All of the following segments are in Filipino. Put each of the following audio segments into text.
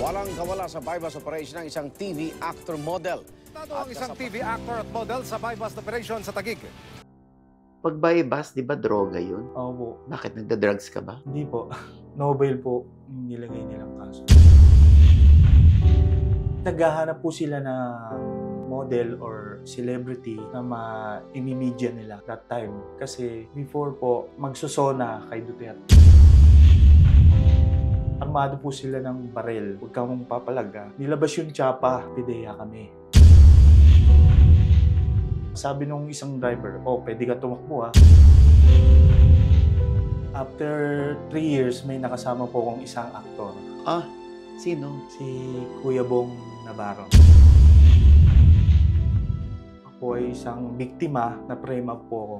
Walang kawala sa bypass operation ng isang TV actor model. Tado ang isang TV actor at model sa bypass operation sa Taguig. Pag bypass, di ba droga yun? Opo. Bakit nagda-drugs ka ba? Hindi po. Nobel po yung nilagay nilang kaso. Naghahanap po sila ng model or celebrity na ma-imimedya nila that time. Kasi before po, magsusona kay Duterte. Armado po sila ng barel. Huwag kang papalaga. Nilabas yung tsapa, pideya kami. Sabi nung isang driver, oh, pwede ka tumakbo ah. After three years, may nakasama po akong isang aktor. Ah, sino? Si Kuya Bong Navarro. Ako ay isang biktima na prema po ako.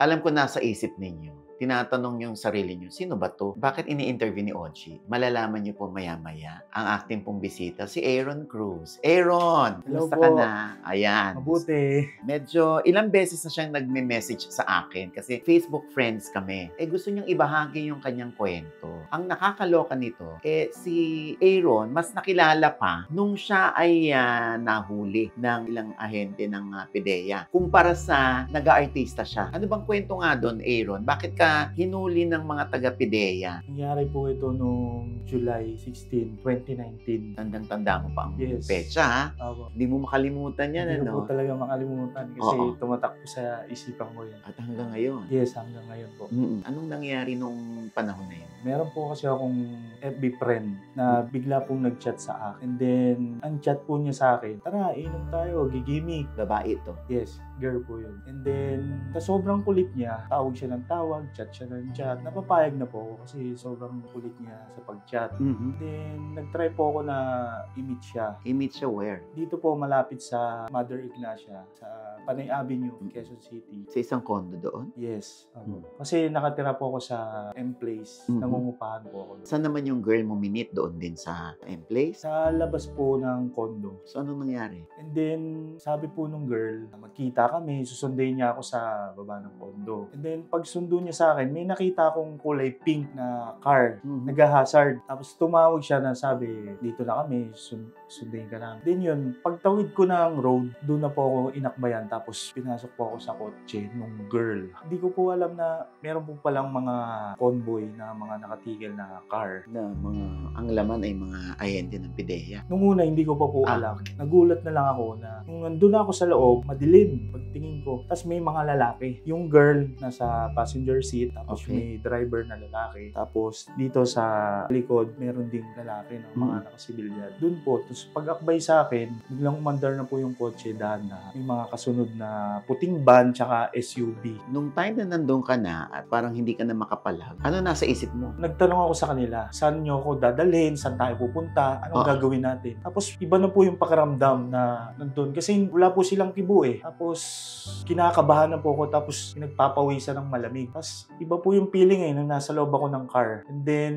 Alam ko nasa isip ninyo. Tinatanong yung sarili nyo, sino ba to? Bakit ini-interview ni Ochi? Malalaman nyo po maya-maya ang acting pong bisita, si Aaron Cruz. Aaron! Hello Kumusta po. ka na? Ayan. Mabuti. Medyo ilang beses na siyang nagme-message sa akin kasi Facebook friends kami. Eh gusto niyang ibahagi yung kanyang kwento. Ang nakakaloka nito, eh si Aaron mas nakilala pa nung siya ay ah, nahuli ng ilang ahente ng ah, PDEA. Kumpara sa nag-aartista siya. Ano bang kwento nga doon, Aaron? Bakit ka hinuli ng mga taga-PDEA? Nangyari po ito noong July 16, 2019. Tandang-tanda mo pa ang Yes. petsa, ha? Ako. Hindi mo makalimutan yan, Hindi ko ano? po talaga makalimutan kasi Oo. tumatak po sa isipan ko yan. At hanggang ngayon. Yes, hanggang ngayon po. Mm-mm. Anong nangyari nung panahon na yun? Meron po kasi akong FB friend na bigla pong nag-chat sa akin. And then, ang chat po niya sa akin, tara, inom tayo, gigimik. Babae ito. Yes, girl po yun. And then, sa sobrang kulit niya, tawag siya ng tawag, chat siya ng chat. Napapayag na po ako kasi sobrang kulit niya sa pag-chat. Mm-hmm. Then, nag-try po ako na i-meet siya. I-meet siya where? Dito po malapit sa Mother Ignacia, sa Panay Avenue, Quezon City. Sa isang condo doon? Yes. Hmm. ako. Kasi nakatira po ako sa M-Place. Mhm. Nangungupahan po ako. Saan naman yung girl mo minit doon din sa M-Place? Sa labas po ng condo. So, anong nangyari? And then, sabi po nung girl, magkita kami, susundayin niya ako sa baba ng condo. And then, pag sundo niya sa akin, may nakita akong kulay pink na car. Mhm. Nag-hazard. Tapos tumawag siya na sabi, dito na kami, sun sundayin ka namin. Then yun, pagtawid ko ng road, doon na po ako inakbayan. Tapos pinasok po ako sa kotse nung girl. Hindi ko po alam na meron po palang mga convoy na mga nakatigil na car. Na mga, ang laman ay mga ahente ng PDEA. Nung una, hindi ko pa po Ah, alam. Nagulat na lang ako na nung nandun ako sa loob, madilim pagtingin ko. Tapos may mga lalaki. Yung girl nasa passenger seat, tapos Okay. may driver na lalaki. Tapos dito sa likod, meron ding lalaki ng mga Mm. nakasibilyan. Doon po, tapos pag-akbay sa akin, biglang umandar na po yung kotse daan na may mga kasunod na puting van tsaka SUV. Nung time na nandun ka na at parang hindi ka na makapalag, ano nasa isip mo? Nagtanong ako sa kanila, saan nyo ako dadalhin, saan tayo pupunta, anong Ah. gagawin natin. Tapos iba na po yung pakiramdam na nandun. Kasi wala po silang kibo eh. Tapos kinakabahan na po ako tapos pinagpapawisan ng malamig. Tapos iba po yung feeling eh nung nasa loob ako ng car. And then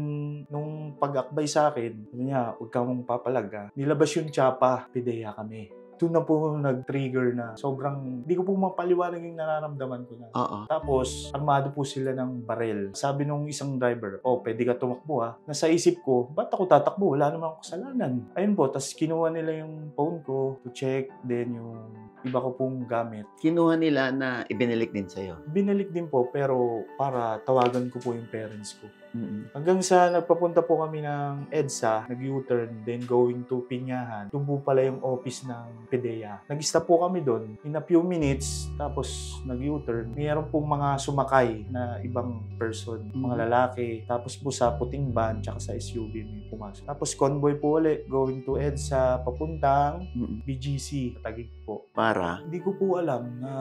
nung pag-akbay sa akin, sabi niya, huwag ka mong papalaga. Nilabas yung tsapa, pideya kami. Doon na po nag-trigger na sobrang, hindi ko po mapaliwanag yung nararamdaman ko na. Oo. Tapos, armado po sila ng barel. Sabi nung isang driver, oh, pwede ka tumakbo ha. Nasa isip ko, ba't ako tatakbo? Wala namang kasalanan. Ayun po, tapos kinuha nila yung phone ko to check, then yung iba ko pong gamit. Kinuha nila na ibinilik din sa'yo. Binalik din po, pero para tawagan ko po yung parents ko. Mm-mm. Hanggang sa nagpapunta po kami ng EDSA, nag-U-turn, then going to Pinyahan. Doon po pala yung office ng PDEA. Nag-stop po kami doon. In a few minutes, tapos nag-U-turn. Mayroon pong mga sumakay na ibang person, mga Mhm. lalaki. Tapos po sa puting van, tsaka sa SUV may pumasok. Tapos convoy po ulit, going to EDSA, papuntang Mm-mm. BGC, Taguig po. Para? Hindi ko po alam na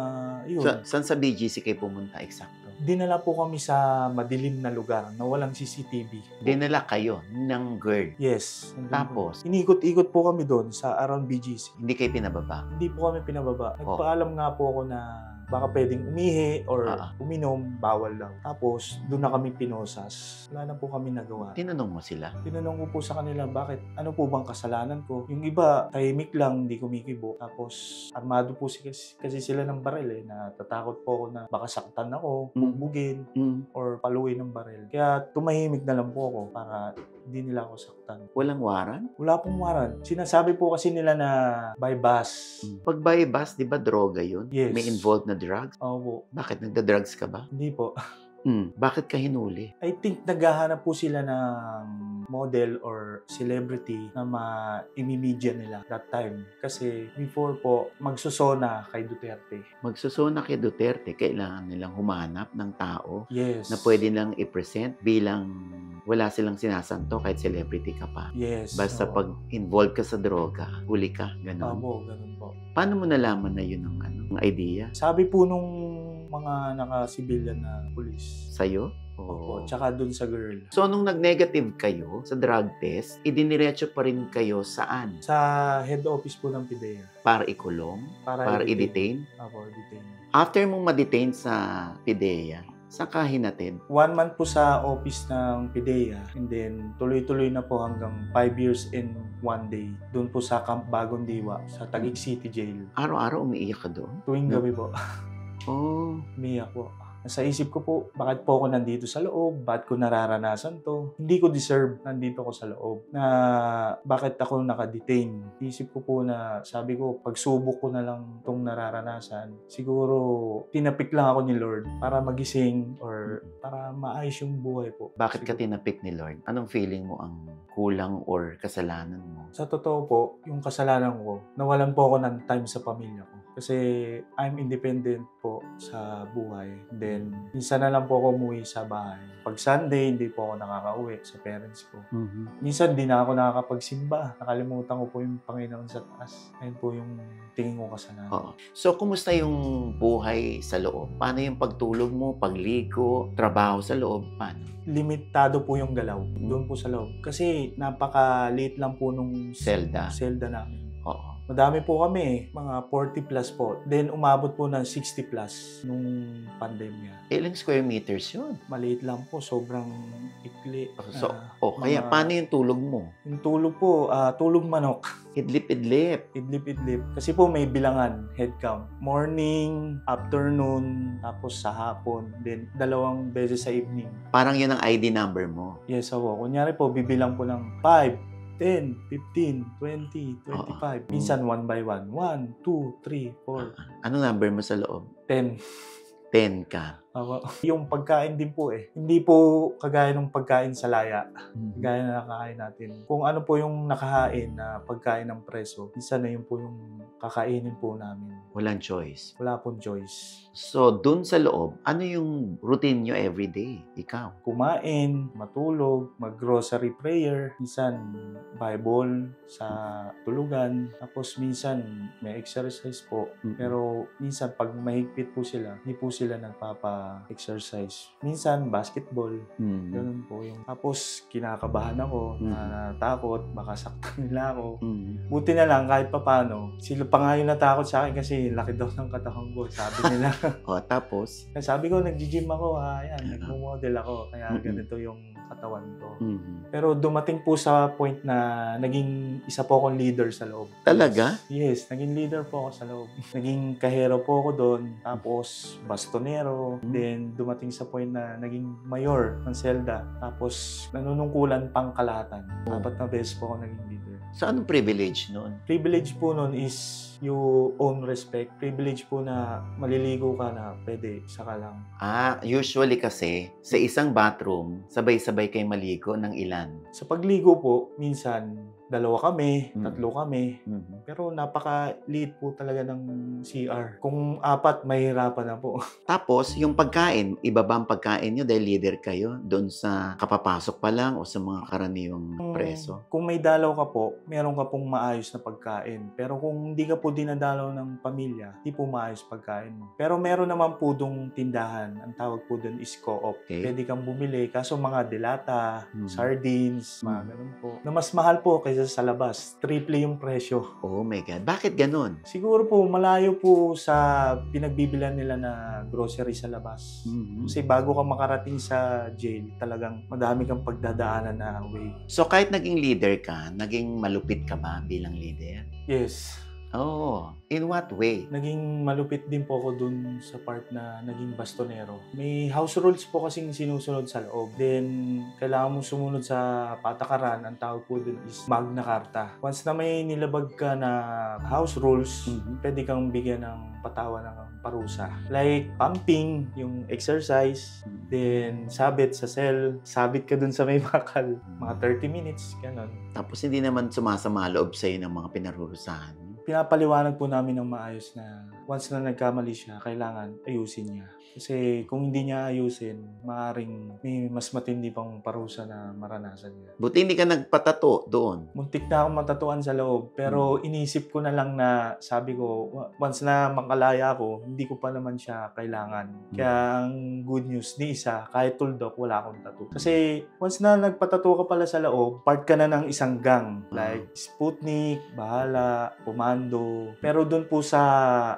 yun. Sa, saan sa BGC kayo pumunta eksakto? Dinala po kami sa madilim na lugar na walang CCTV. Dinala kayo ng girl. Yes. Tapos? po. Inikot-ikot po kami doon sa around BGC. Hindi kayo pinababa. Hindi po kami pinababa. Nagpaalam nga po ako na baka pwedeng umihi or Ah. uminom, bawal daw. Tapos, doon na kami pinosas. Wala na po kami nagawa. Tinanong mo sila. Tinanong ko po sa kanila, bakit, ano po bang kasalanan ko? Yung iba, tahimik lang, hindi kumikibo. Tapos, armado po si, kasi, kasi sila ng baril eh, na tatakot po ako na baka saktan ako, Mm. bugbugin, Mm, or paluin ng baril. Kaya tumahimik na lang po ako para hindi nila ako saktan. walang waran? Wala pong waran. Sinasabi po kasi nila na by bus. Pag by bus, di ba droga yun? Yes. May involved na drugs? Oo po. Bakit nagda-drugs ka ba? Hindi po. Mm, bakit ka hinuli? I think naghahanap po sila ng model or celebrity na ma-imimedya nila that time. Kasi before po, magsusona kay Duterte. Magsusuna kay Duterte, kailangan nilang humanap ng tao Yes. na pwede lang i-present bilang wala silang sinasanto kahit celebrity ka pa. Yes. Basta oo. pag involved ka sa droga, huli ka, ganun. Opo, ganun po. Paano mo nalaman na yun ang ano, idea? Sabi po nung mga naka-civilian na police. Sa'yo? Oo. tsaka dun sa girl. So, nung nag-negative kayo sa drug test, idiniretso pa rin kayo saan? Sa head office po ng PIDEA. Para ikulong? Para, Para i-detain? Opo, detain. After mong ma-detain sa PIDEA, saan ka hinatid? One month po sa office ng PIDEA and then tuloy-tuloy na po hanggang 5 years and one day doon po sa Camp Bagong Diwa sa Taguig City Jail. Araw-araw umiiyak ka doon? Tuwing No. gabi po, Oh, umiyak po. Sa isip ko po, bakit po ako nandito sa loob? Bakit ko nararanasan to? Hindi ko deserve nandito ko sa loob. Na bakit ako nakadetain? Isip ko po na sabi ko, pagsubok ko na lang tong nararanasan. Siguro, tinapik lang ako ni Lord para magising or para maayos yung buhay po. bakit ka tinapik ni Lord? Anong feeling mo ang kulang or kasalanan mo? Sa totoo po, yung kasalanan ko, nawalan po ako ng time sa pamilya ko. Kasi I'm independent po sa buhay. Then, minsan na lang po ako umuwi sa bahay. Pag Sunday, hindi po ako nakakauwi sa parents ko. Minsan, di na ako nakakapagsimba. Nakalimutan ko po yung Panginoon sa taas. Ayun po yung tingin ko kasalanan. Oo. So, kumusta yung buhay sa loob? Paano yung pagtulog mo, pagligo, trabaho sa loob? Paano? Limitado po yung galaw doon po sa loob. Kasi napaka-late lang po nung Selda? selda namin. Oo. Madami po kami, mga 40 plus po. Then umabot po ng 60 plus nung pandemya. Ilang square meters yun? Maliit lang po, sobrang ikli. So, Ah, o kaya mga- paano yung tulog mo? Yung tulog po, ah, tulog manok. Idlip-idlip. Idlip-idlip. Kasi po may bilangan, head count. Morning, afternoon, tapos sa hapon. Then dalawang beses sa evening. Parang yun ang ID number mo. Yes, ako. Kunyari po, bibilang po ng 5, 10, 15, 20, 25. Minsan 1 by 1. 1, 2, 3, 4, Anong number mo sa loob? 10. 10 ka. Awa. Yung pagkain din po eh. Hindi po kagaya ng pagkain sa laya. Gaya na nakakain natin. Kung ano po yung nakahain na pagkain ng preso, isa na yun po yung kakainin po namin. Walang choice. Wala pong choice. So, dun sa loob, ano yung routine nyo everyday? Ikaw. Kumain, matulog, mag-grocery prayer, minsan Bible sa tulugan, tapos minsan may exercise po. Pero minsan pag mahigpit po sila, hindi po sila nagpapa-exercise. Minsan basketball, Mm. Ganun po yung... Tapos, kinakabahan ako, Mm. na natakot, baka saktan nila ako. Mm. Buti na lang, kahit papano, sila pa nga yung natakot sa akin kasi laki daw ng katawan ko, sabi nila. O, tapos? Kaya sabi ko, nag-gym ako, ah, yan, nagmo-model ako, kaya Mm-mm. ganito yung katawan ko. Mm. Pero dumating po sa point na naging isa po akong leader sa loob. Talaga? Yes, naging leader po ako sa loob. Naging kahero po ako doon, tapos bastonero, Mm. then dumating sa point na naging mayor ng Zelda, tapos nanunungkulan pang kalahatan. Oh. Apat na beses po ako naging leader. So, anong privilege nun? Privilege po noon is you own respect. Privilege po na maliligo ka na pwede, saka lang. Ah, usually kasi, sa isang bathroom, sabay-sabay kayo maligo ng ilan. Sa pagligo po, minsan dalawa kami, Mm. tatlo kami, Mhm. Pero napaka-liit po talaga ng CR. Kung apat, mahirapan na po. Tapos, yung pagkain, iba ba ang pagkain nyo dahil leader kayo doon sa kapapasok pa lang o sa mga karaniwang preso? Kung may dalaw ka po, meron ka pong maayos na pagkain. Pero kung hindi ka po dinadalaw ng pamilya, hindi po maayos pagkain mo. Pero meron naman po dong tindahan. Ang tawag po doon is co-op. Okay. Pwede kang bumili. Kaso mga delata, Mhm. sardines, mga Mhm. ganun po. Na mas mahal po kaysa kaysa sa labas. Triple yung presyo. Oh my God. Bakit ganun? Siguro po, malayo po sa pinagbibilan nila na grocery sa labas. Mhm. Kasi bago ka makarating sa jail, talagang madami kang pagdadaanan na way. So kahit naging leader ka, naging malupit ka ba bilang leader? Yes. Oh, in what way? Naging malupit din po ako dun sa part na naging bastonero. May house rules po kasing sinusunod sa loob. Then, kailangan mo sumunod sa patakaran. Ang tawag po dun is Magna Carta. Once na may nilabag ka na house rules, Mhm. pwede kang bigyan ng patawa ng parusa. Like pumping, yung exercise, then sabit sa cell, sabit ka dun sa may bakal, mga 30 minutes, ganun. Tapos hindi naman sumasama loob sa'yo ng mga pinarurusahan. Pinapaliwanag po namin ng maayos na once na nagkamali siya, kailangan ayusin niya. Kasi kung hindi niya ayusin, maaaring may mas matindi pang parusa na maranasan niya. Buti hindi ka nagpatato doon. Muntik na akong matatuan sa loob, pero inisip ko na lang na sabi ko, once na makalaya ako, hindi ko pa naman siya kailangan. Kaya ang good news, ni isa, kahit tuldok, wala akong tattoo. Kasi once na nagpatato ka pala sa loob, part ka na ng isang gang. Like Sputnik, Bahala, Komando. Pero doon po sa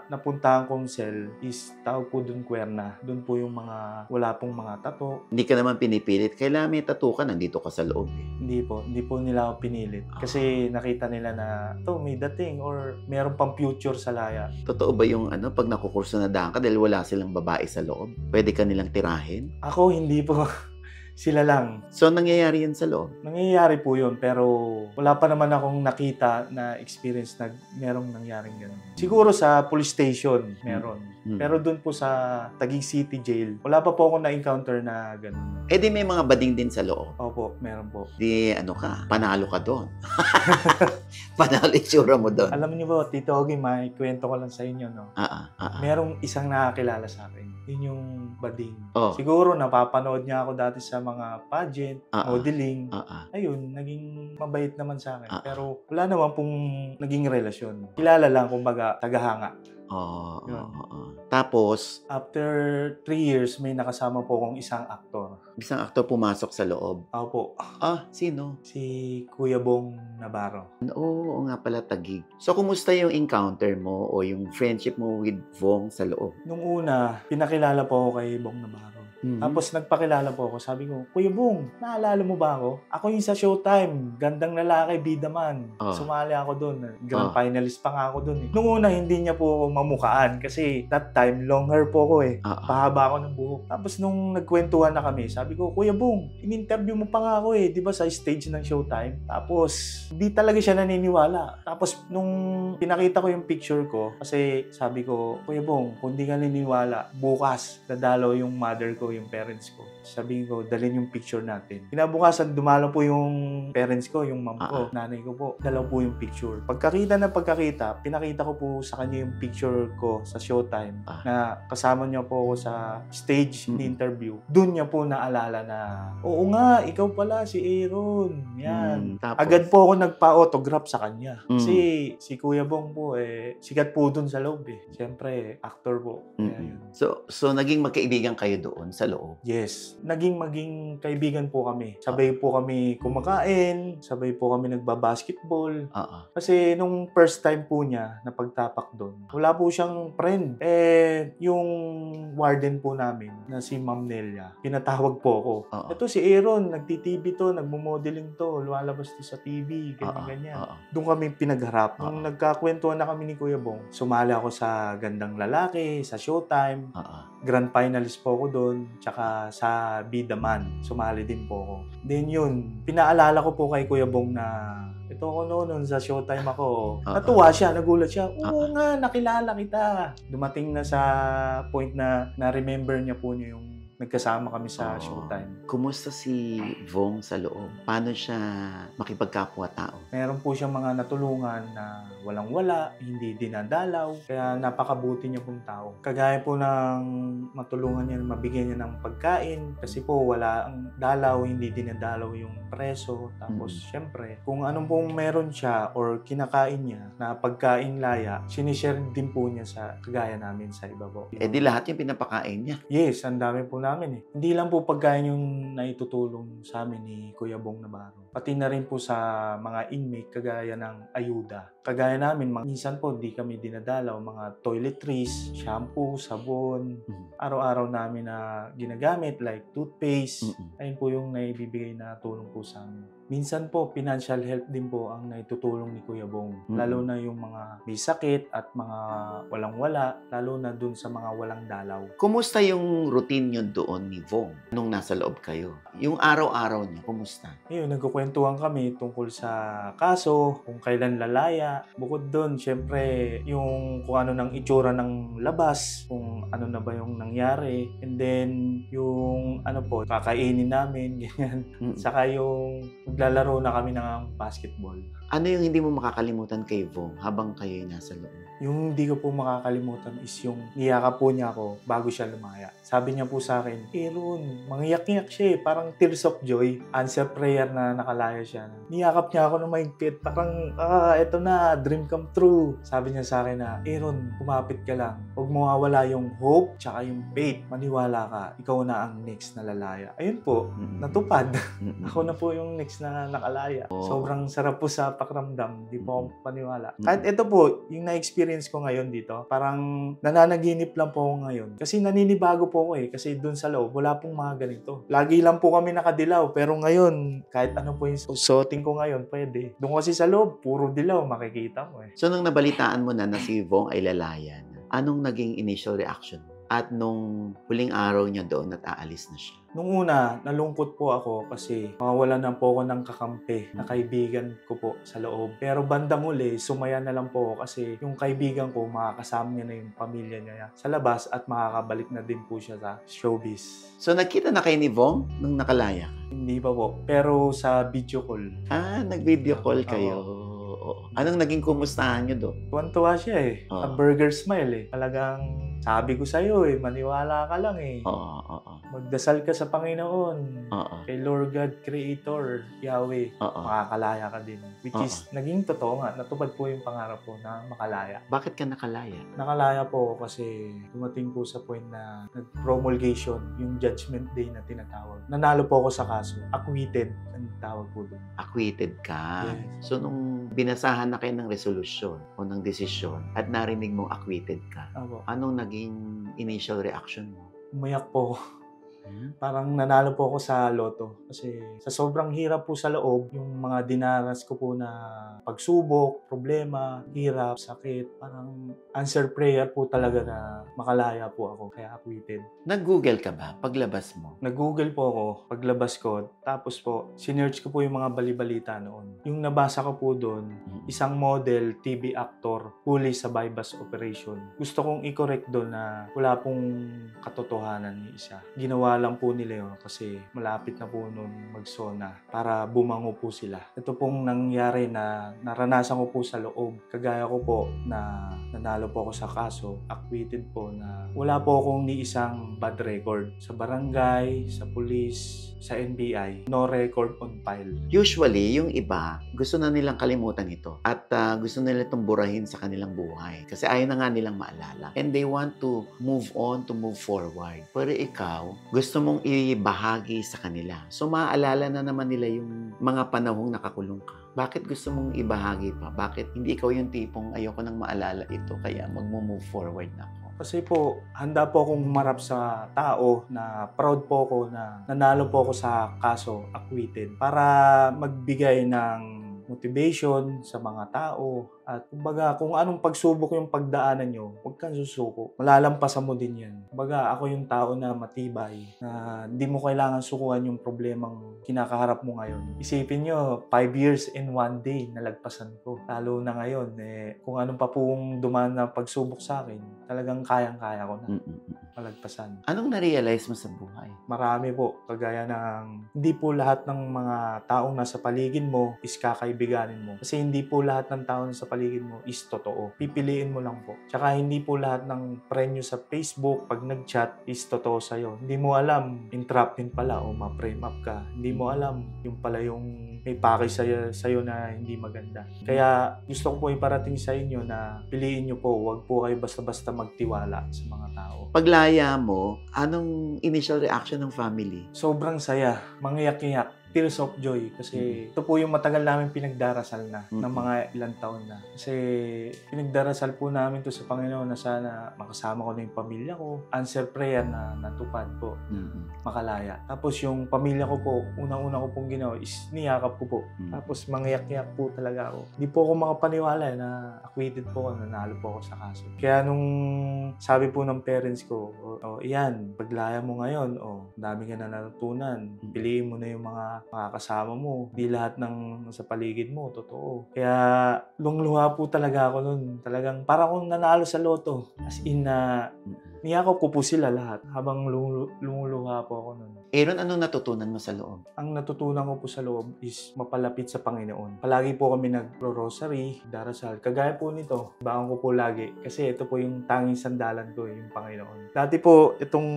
napuntahan kong cell is tawag po doon Kwerna. Doon po yung mga wala pong mga tato. Hindi ka naman pinipilit. Kailangan may tattoo ka, nandito ka sa loob eh. Hindi po, hindi po nila ako pinilit. Kasi nakita nila na to may dating or meron pang future sa laya. Totoo ba yung ano, pag nakukurso na daan ka dahil wala silang babae sa loob? Pwede ka nilang tirahin? Ako hindi po. Sila lang. So, nangyayari yan sa loob. Nangyayari po yun, pero wala pa naman akong nakita na experience na merong nangyaring ganun. Siguro sa police station, meron. Hmm. Pero doon po sa Taguig City Jail, wala pa po akong na-encounter na ganun. Eh di may mga bading din sa loob. Opo, meron po. Di ano ka, panalo ka doon. panalo itsura mo doon. Alam niyo ba, Tito Ogie, may kwento ko lang sa inyo, no? Ah, ah, ah, ah. Merong isang nakakilala sa akin. Yun yung bading. Oh. Siguro napapanood niya ako dati sa mga pageant, ah. modeling. Ah. Ayun, naging mabait naman sa akin. Ah. Pero wala naman pong naging relasyon. Kilala lang, kumbaga, tagahanga. Oo, oo, oo. Tapos, After three years, may nakasama po akong isang aktor. isang aktor pumasok sa loob. Ako po, Ah, sino? si Kuya Bong Navarro. Oo, oo nga pala, tagig. So, kumusta yung encounter mo o yung friendship mo with Vong sa loob? Nung una, pinakilala po ako kay Bong Navarro. Mhm. Tapos nagpakilala po ako. Sabi ko, Kuya Bong, naalala mo ba ako? Ako yung sa Showtime. Gandang lalaki, bida man. Ah. Sumali ako doon. Grand Ah. finalist pa nga ako doon. Eh. Nung una, hindi niya po ako mamukaan. Kasi that time, long hair po ako eh. Ah. Pahaba ako ng buhok. Tapos nung nagkwentuhan na kami, sabi ko, Kuya Bong, in-interview mo pa nga ako eh. Di ba sa stage ng Showtime? Tapos, di talaga siya naniniwala. Tapos, nung pinakita ko yung picture ko, kasi sabi ko, Kuya Bong, kung di ka naniniwala, bukas, dadalaw yung mother ko, yung parents ko. Sabi ko, dalhin yung picture natin. Kinabukasan, dumalo po yung parents ko, yung mom ko, nanay ko po. Dalaw po yung picture. Pagkakita na pagkakita, pinakita ko po sa kanya yung picture ko sa Showtime Ah. na kasama niya po ako sa stage Mm. ni interview. Doon niya po naalala na, oo nga, ikaw pala si Aaron. Yan. Mm, tapos? Agad po ako nagpa-autograph sa kanya. Mm. Kasi si Kuya Bong po, eh, sikat po doon sa loob eh. Siyempre, actor po. Kaya yun. So, so naging magkaibigan kayo doon sa loob? Yes. Naging maging kaibigan po kami. Sabay po kami kumakain, sabay po kami nagbabasketball. Oo. Kasi nung first time po niya na pagtapak doon, wala po siyang friend. Eh, yung warden po namin na si Ma'am Nelia, pinatawag po ako. Oo. Ito si Aaron, nagti-TV to, nagmo-modeling to, lumalabas to sa TV, ganyan-ganyan. Oo. Doon kami pinagharap. Nung Oo. nagkakwentuhan na kami ni Kuya Bong, sumali ako sa Gandang Lalaki, sa Showtime, Oo. Grand finalist po ako doon, tsaka sa Bida Man, sumali din po ako. Then yun, pinaalala ko po kay Kuya Bong na ito ako noon, noon sa showtime ako. Natuwa siya, nagulat siya. Oo nga, nakilala kita. Dumating na sa point na na-remember niya po niya yung nagkasama kami sa Oo. showtime. Kumusta si Vong sa loob? Paano siya makipagkapwa-tao? Meron po siyang mga natulungan na walang-wala, hindi dinadalaw. Kaya napakabuti niya pong tao. Kagaya po ng matulungan niya, mabigyan niya ng pagkain. Kasi po wala ang dalaw, hindi dinadalaw yung preso. Tapos Mm. syempre, kung anong pong meron siya or kinakain niya na pagkain laya, sinishare din po niya sa kagaya namin sa iba po. Eh di lahat yung pinapakain niya. Yes, ang dami po namin eh. Hindi lang po pagkain yung naitutulong sa amin ni Kuya Bong Navarro. Pati na rin po sa mga inmate kagaya ng ayuda. Kagaya namin, minsan po di kami dinadalaw mga toiletries, shampoo, sabon, araw-araw namin na ginagamit like toothpaste. Ayun po yung naibibigay na tulong po sa amin. Minsan po, financial help din po ang naitutulong ni Kuya Bong. Lalo na yung mga may sakit at mga walang-wala, lalo na dun sa mga walang dalaw. Kumusta yung routine nyo doon ni Vong nung nasa loob kayo? Yung araw-araw niya, kumusta? Ngayon, nagkukwentuhan kami tungkol sa kaso, kung kailan lalaya. Bukod doon, syempre, yung kung ano ng itsura ng labas, kung ano na ba yung nangyari. And then, yung ano po, kakainin namin, ganyan. Mm. Saka yung maglalaro na kami ng basketball. Ano yung hindi mo makakalimutan kay Vong habang kayo'y nasa loob? Yung hindi ko po makakalimutan is yung niyakap po niya ako bago siya lumaya. Sabi niya po sa akin, eh Ron, mangiyak-ngiyak siya eh. Parang tears of joy. Answer prayer na nakalaya siya. Niyakap niya ako ng mahigpit. Parang, ah, eto na, dream come true. Sabi niya sa akin na, eh Ron, kumapit ka lang. Huwag mo mawala yung hope, tsaka yung faith. Maniwala ka, ikaw na ang next na lalaya. Ayun po, natupad. Ako na po yung next na nakalaya. Oo. Sobrang sarap po sa pakiramdam. Di po ako paniwala. Mm. Kahit ito po, yung na-experience ko ngayon dito, parang nananaginip lang po ako ngayon. Kasi naninibago po ako eh. Kasi dun sa loob, wala pong mga ganito. Lagi lang po kami nakadilaw. Pero ngayon, kahit ano po yung suoting ko ngayon, pwede. Doon kasi sa loob, puro dilaw, makikita mo eh. So, nung nabalitaan mo na na si Vong ay lalayan, anong naging initial reaction mo? At nung huling araw niya doon at aalis na siya? Nung una, nalungkot po ako kasi mawalan na po ako ng kakampi na kaibigan ko po sa loob. Pero bandang uli, sumaya na lang po ako kasi yung kaibigan ko, makakasama niya na yung pamilya niya sa labas at makakabalik na din po siya sa showbiz. So, nagkita na kayo ni Vong nung nakalaya ka? Hindi pa po. Pero sa video call, Ah, nag-video call kayo. Oo. Anong naging kumustahan niyo doon? tuwan-tuwa siya eh. Oo. A burger smile eh. Talagang sabi ko sa'yo eh, maniwala ka lang eh. Oo, oo, Magdasal ka sa Panginoon. oo, Kay Lord God Creator, Yahweh. oo. makakalaya ka din. Which Oo. is, naging totoo nga. Natupad po yung pangarap ko na makalaya. Bakit ka nakalaya? Nakalaya po ako kasi dumating po sa point na nag-promulgation, yung judgment day na tinatawag. Nanalo po ako sa kaso. Acquitted ang tawag po doon. Acquitted ka. Yes. So, nung binasahan na kayo ng resolusyon o ng desisyon at narinig mong acquitted ka, Ako, anong naging initial reaction mo? umayak po? Parang nanalo po ako sa loto. Kasi sa sobrang hirap po sa loob, yung mga dinaras ko po na pagsubok, problema, hirap, sakit, parang answer prayer po talaga na makalaya po ako. Kaya acquitted. Nag-google ka ba paglabas mo? Nag-google po ako paglabas ko. Tapos po, sinearch ko po yung mga balibalita noon. Yung nabasa ko po doon, isang model, TV actor, huli sa bypass operation. Gusto kong i-correct doon na wala pong katotohanan ni isa. Ginawa lang po nila yun kasi malapit na po noon magsona para bumango po sila. Ito pong nangyari na naranasan ko po sa loob. Kagaya ko po na nanalo po ako sa kaso, acquitted po na wala po akong ni isang bad record sa barangay, sa pulis, sa NBI. No record on file. Usually, yung iba, gusto na nilang kalimutan ito at ah, gusto nila itong burahin sa kanilang buhay kasi ayaw na nga nilang maalala. And they want to move on, to move forward. Pero ikaw, gusto mong ibahagi sa kanila. So, maaalala na naman nila yung mga panahong nakakulong ka. Bakit gusto mong ibahagi pa? Bakit hindi ikaw yung tipong ayoko nang maalala ito kaya mag-move forward na ako? Kasi po, handa po akong humarap sa tao na proud po ako na nanalo po ako sa kaso, acquitted, para magbigay ng motivation sa mga tao at kumbaga kung anong pagsubok yung pagdaanan nyo, huwag kang susuko. Malalampasan mo din yan. Kumbaga ako yung tao na matibay na hindi mo kailangan sukuhan yung problemang kinakaharap mo ngayon. Isipin nyo, 5 years in one day nalagpasan ko. Lalo na ngayon, eh, kung anong pa pong dumaan na pagsubok sa akin, talagang kayang-kaya ko na Mm-mm. malagpasan. Anong na-realize mo sa buhay? Marami po, kagaya ng hindi po lahat ng mga taong nasa paligid mo is kakaibiganin mo. Kasi hindi po lahat ng tao nasa paligid mo is totoo. Pipiliin mo lang po. Tsaka hindi po lahat ng friend nyo sa Facebook pag nag-chat is totoo sa'yo. Hindi mo alam, entrap din pala o ma-frame up ka. Hindi mo alam, yung pala yung may pakay sa'yo, sa'yo na hindi maganda. Kaya gusto ko po iparating sa inyo na piliin nyo po, wag po kayo basta-basta magtiwala sa mga tao. Paglaya mo, anong initial reaction ng family? Sobrang saya, mangiyak-iyak, tears of joy kasi ito po yung matagal namin pinagdarasal na ng Mhm. mga ilang taon na. Kasi pinagdarasal po namin to sa Panginoon na sana makasama ko na yung pamilya ko. Answer prayer na natupad po. Mm-mm. makalaya. Tapos yung pamilya ko po, unang-una ko pong ginawa is niyakap ko po. Tapos mangyak-yak po talaga ako. Hindi po ako makapaniwala eh, na acquitted po ako, nanalo po ako sa kaso. Kaya nung sabi po ng parents ko, o oh, iyan, paglaya mo ngayon, o oh, dami ka na natutunan. Piliin mo na yung mga makakasama mo. Di lahat ng sa paligid mo, totoo. Kaya lungluha po talaga ako nun. Talagang parang akong nanalo sa loto. As in na niyakap ko po sila lahat habang lumulu- lumuluha po ako nun. Aaron, anong natutunan mo sa loob? Ang natutunan ko po sa loob is mapalapit sa Panginoon. Palagi po kami nagro-rosary, darasal. Kagaya po nito, baon ko po lagi. Kasi ito po yung tanging sandalan ko, eh, yung Panginoon. Dati po, itong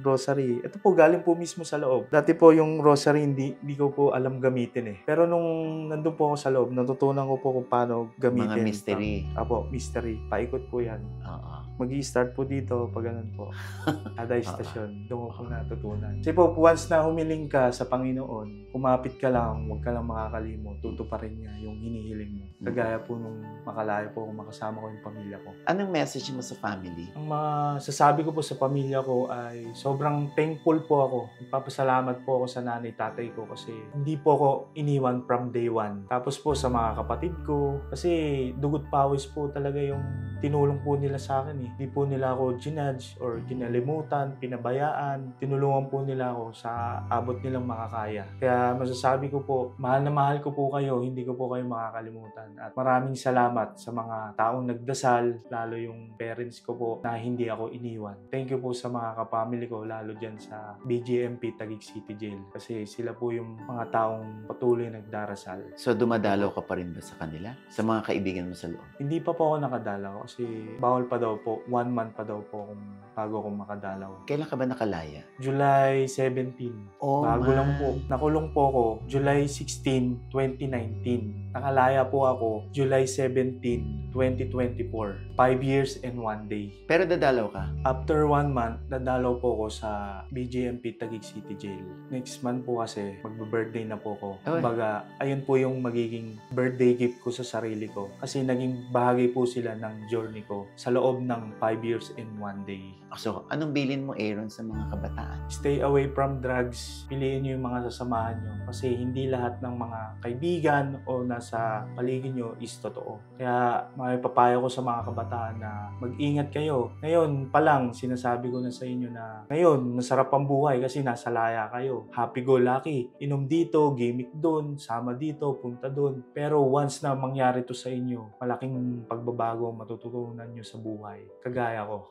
rosary, ito po galing po mismo sa loob. Dati po yung rosary, hindi, hindi ko po alam gamitin eh. Pero nung nandun po ako sa loob, natutunan ko po kung paano gamitin. Mga mystery. Apo, mystery. Paikot po yan Oo. Mag start po dito pag ganun po. Kada istasyon, doon ko po natutunan. Kasi po, once na humiling ka sa Panginoon, kumapit ka lang, huwag ka lang makakalimot, tutuparin niya yung hinihiling mo. Kagaya po nung makalaya po makasama ko yung pamilya ko. Anong message mo sa family? Ang mga sasabi ko po sa pamilya ko ay sobrang thankful po ako. Nagpapasalamat po ako sa nanay tatay ko kasi hindi po ako iniwan from day one. Tapos po sa mga kapatid ko kasi dugot pawis po talaga yung tinulong po nila sa akin eh. Hindi po nila ako ginudge or kinalimutan, pinabayaan. Tinulungan po nila ako sa abot nilang makakaya. Kaya masasabi ko po, mahal na mahal ko po kayo, hindi ko po kayo makakalimutan. At maraming salamat sa mga taong nagdasal, lalo yung parents ko po na hindi ako iniwan. Thank you po sa mga kapamilya ko, lalo dyan sa BGMP Taguig City Jail. Kasi sila po yung mga taong patuloy nagdarasal. So, dumadalaw ka pa rin ba sa kanila? Sa mga kaibigan mo sa loob? Hindi pa po ako nakadalaw kasi bawal pa daw po, one month pa daw po kung bago ako makadalaw. Kailan ka ba nakalaya? July 17. Oh, Bago lang man. po. Nakulong po ako July 16, 2019. Nakalaya po ako July 17, 2024. Five years and one day. Pero dadalaw ka? After one month, dadalaw po ako sa BGMP Taguig City Jail. Next month po kasi, magbe-birthday na po ako. Oy. Kumbaga, ayun po yung magiging birthday gift ko sa sarili ko. Kasi naging bahagi po sila ng journey ko sa loob ng 5 years and one day. So, anong bilin mo, Aaron, sa mga kabataan? Stay away from drugs. Piliin nyo yung mga sasamahan nyo. Kasi hindi lahat ng mga kaibigan o nasa paligid nyo is totoo. Kaya may papayo ko sa mga kabataan na mag-ingat kayo. Ngayon pa lang, sinasabi ko na sa inyo na ngayon, masarap ang buhay kasi nasa laya kayo. Happy go lucky. Inom dito, gimmick doon, sama dito, punta doon. Pero once na mangyari to sa inyo, malaking pagbabago ang matututunan nyo sa buhay. Kagaya ko.